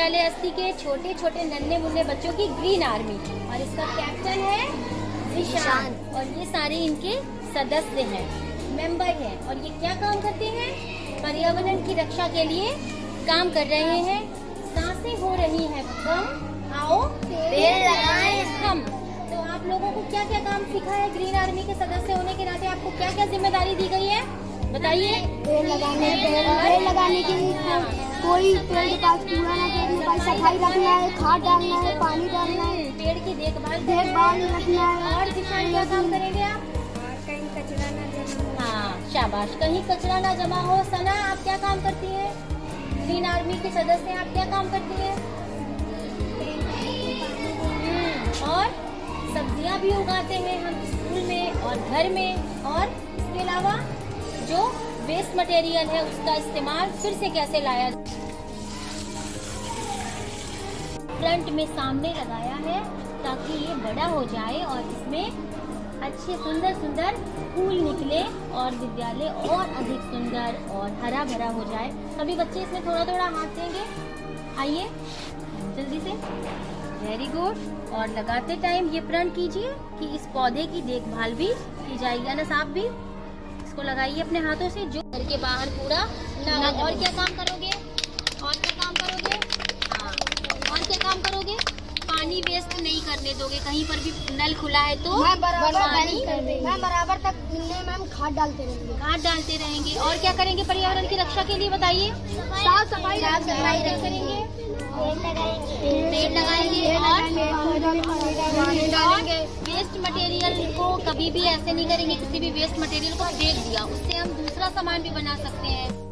विद्यालय अस्थि के छोटे छोटे नन्हे मुन्ने बच्चों की ग्रीन आर्मी। और इसका कैप्टन है निशान और ये सारे इनके सदस्य हैं मेंबर हैं। और ये क्या काम करते हैं? पर्यावरण की रक्षा के लिए काम कर रहे हैं। साँसें हो रही हैं। कम आओ पेड़ लगाएँ। हम। तो आप लोगों को क्या क्या काम सीखा है ग्रीन आर्मी के सदस्य होने के नाते? आपको क्या क्या ज़िम्मेदारी दी गई है? बताइए। पेड़ लगाने पेड़ पेड़ लगाने की हाँ। कोई पेड़ के कूड़ा पास सफ़ाई रखना है खाद डालना है पानी डालना है पेड़ की देखभाल देखभाल रखना है। और किसान क्या काम करेंगे आप? कहीं कचरा ना जमा हाँ शाबाश। कहीं कचरा ना जमा हो। सना आप क्या काम करती हैं? ग्रीन आर्मी के सदस्य आप क्या काम करती हैं? हम्म, और सब्ज़ियाँ भी उगाते हैं हम स्कूल में और घर में। और इसके अलावा जो वेस्ट मटेरियल है उसका इस्तेमाल फिर से कैसे लाया फ्रंट में सामने लगाया है ताकि ये बड़ा हो जाए और इसमें अच्छे सुंदर सुंदर फूल निकले और विद्यालय और अधिक सुंदर और हरा भरा हो जाए। सभी बच्चे इसमें थोड़ा थोड़ा हाथ देंगे। आइए जल्दी से। वेरी गुड और लगाते टाइम ये प्रण कीजिए कि इस पौधे की देखभाल भी की जाएगी। अनस आप भी इसको लगाइए अपने हाथों से जो घर के बाहर पूरा ना। और क्या काम करोगे और क्या काम करोगे हाँ और क्या काम करोगे पानी वेस्ट नहीं करने दोगे? कहीं पर भी नल खुला है तो मैं बराबर मैं बराबर तक मिलने में हम खाद डालते रहेंगे। खाद डालते रहेंगे। और क्या करेंगे? पर्यावरण की रक्षा के लिए बताइए। साफ़ सफ़ाई क्या करेंगे पेड़ लगाएँगे। और वेस्ट मटेरियल को कभी भी ऐसे नहीं करेंगे किसी भी वेस्ट मटेरियल को फेंक दिया। उससे हम दूसरा सामान भी बना सकते हैं।